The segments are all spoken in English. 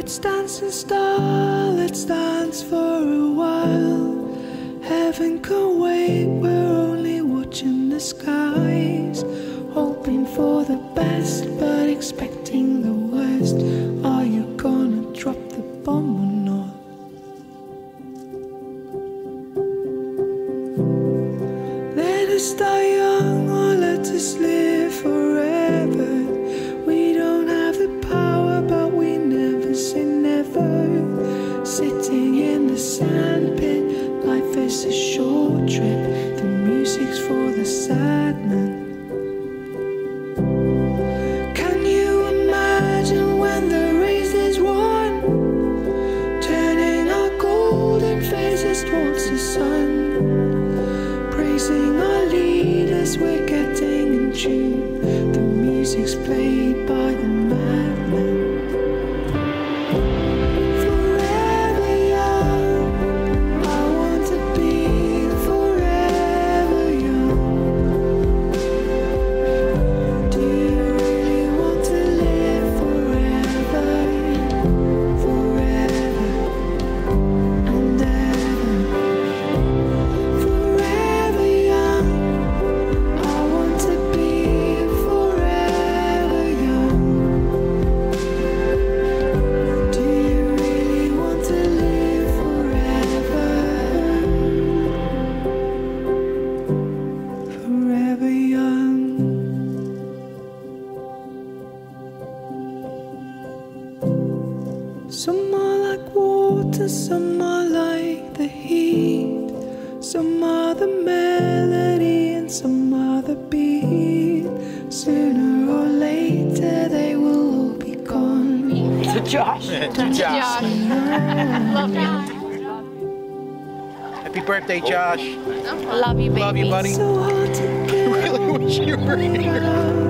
Let's dance in style, let's dance for a while. Heaven can wait, a short trip. Some are like the heat. Some are the melody and some are the beat. Sooner or later they will all be gone. To Josh. to Josh. Love you. Happy birthday, Josh. Love you, baby. Love you, buddy. So hard to really wish you were here.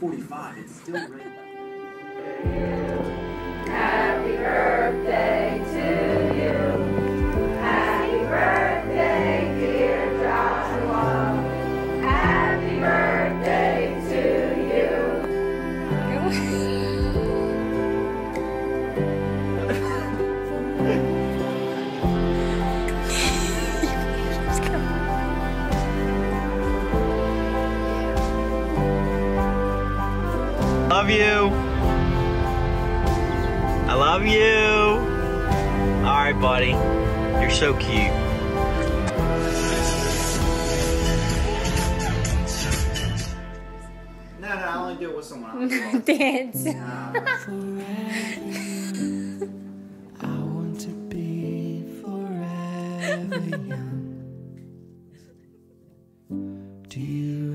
Forty-five. It's still great. Happy birthday. love you. I love you. All right, buddy. You're so cute. No, no, I only do it with someone else. Dance. I want to be forever young. Do you